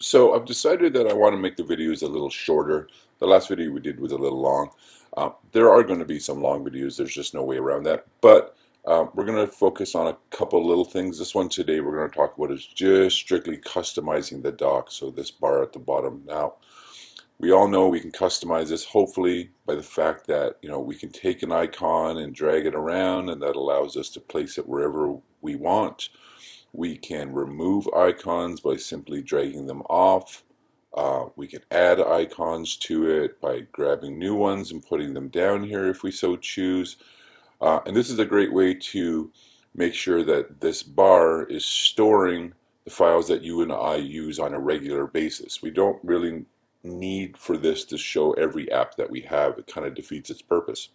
So I've decided that I want to make the videos a little shorter. The last video we did was a little long. Uh, there are going to be some long videos. There's just no way around that. But um, we're going to focus on a couple little things. This one today we're going to talk about is just strictly customizing the dock. So this bar at the bottom. Now, we all know we can customize this hopefully by the fact that you know we can take an icon and drag it around and that allows us to place it wherever we want. We can remove icons by simply dragging them off. Uh, we can add icons to it by grabbing new ones and putting them down here if we so choose. Uh, and this is a great way to make sure that this bar is storing the files that you and I use on a regular basis. We don't really need for this to show every app that we have. It kind of defeats its purpose.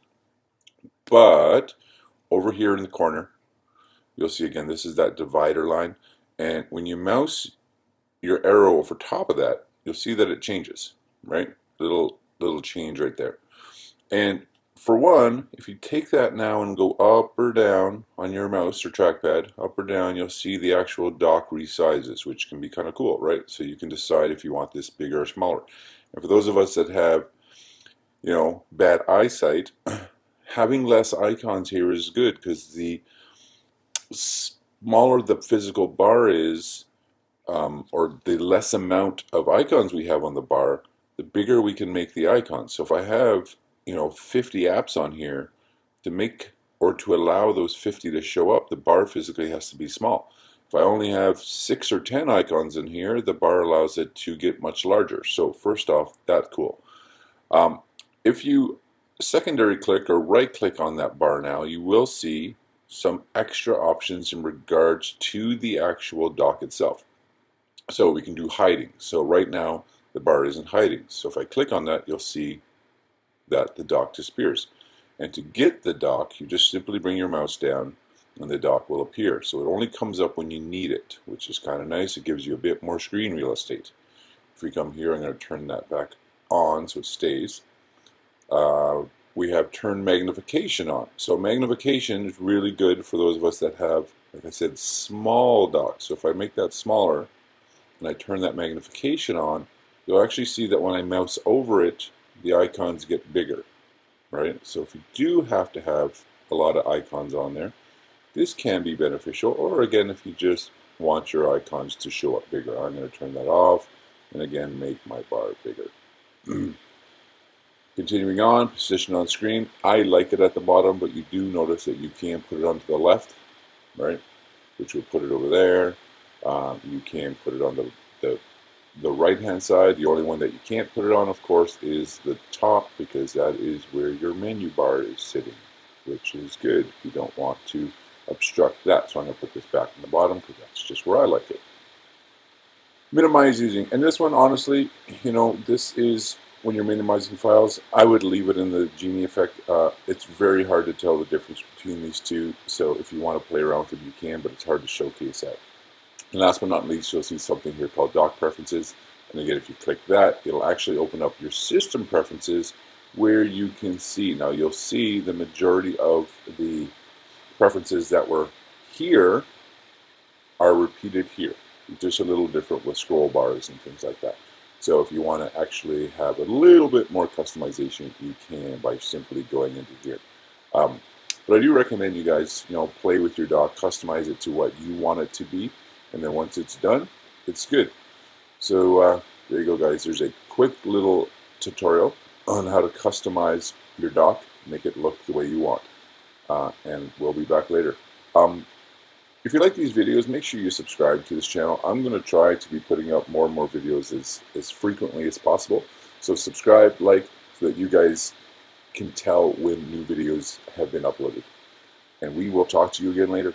But over here in the corner, you'll see again, this is that divider line. And when you mouse your arrow over top of that, you'll see that it changes, right? Little, little change right there. And for one, if you take that now and go up or down on your mouse or trackpad, up or down, you'll see the actual dock resizes, which can be kind of cool, right? So you can decide if you want this bigger or smaller. And for those of us that have, you know, bad eyesight, having less icons here is good because the smaller the physical bar is, um, or the less amount of icons we have on the bar, the bigger we can make the icons. So if I have, you know, 50 apps on here, to make or to allow those 50 to show up, the bar physically has to be small. If I only have six or 10 icons in here, the bar allows it to get much larger. So first off, that's cool. Um, if you secondary click or right click on that bar now, you will see some extra options in regards to the actual dock itself. So we can do hiding. So right now the bar isn't hiding. So if I click on that, you'll see that the dock disappears. And to get the dock, you just simply bring your mouse down and the dock will appear. So it only comes up when you need it, which is kind of nice. It gives you a bit more screen real estate. If we come here, I'm going to turn that back on so it stays. Uh, we have turn magnification on. So magnification is really good for those of us that have, like I said, small docks. So if I make that smaller and I turn that magnification on, you'll actually see that when I mouse over it, the icons get bigger, right? So if you do have to have a lot of icons on there, this can be beneficial. Or again, if you just want your icons to show up bigger, I'm going to turn that off and again make my bar bigger. Continuing on, position on screen. I like it at the bottom, but you do notice that you can put it onto the left, right? Which will put it over there. Um, you can put it on the, the, the right-hand side. The only one that you can't put it on, of course, is the top because that is where your menu bar is sitting, which is good. You don't want to obstruct that. So I'm going to put this back in the bottom because that's just where I like it. Minimize using, and this one, honestly, you know, this is when you're minimizing files, I would leave it in the Genie effect. Uh, it's very hard to tell the difference between these two, so if you want to play around with it, you can, but it's hard to showcase that. And last but not least, you'll see something here called Dock Preferences. And again, if you click that, it'll actually open up your system preferences where you can see. Now, you'll see the majority of the preferences that were here are repeated here. Just a little different with scroll bars and things like that. So if you want to actually have a little bit more customization, you can by simply going into here. Um, but I do recommend you guys, you know, play with your dock, customize it to what you want it to be, and then once it's done, it's good. So uh, there you go, guys. There's a quick little tutorial on how to customize your dock, make it look the way you want. Uh, and we'll be back later. Um, if you like these videos, make sure you subscribe to this channel. I'm going to try to be putting up more and more videos as, as frequently as possible. So subscribe, like, so that you guys can tell when new videos have been uploaded. And we will talk to you again later.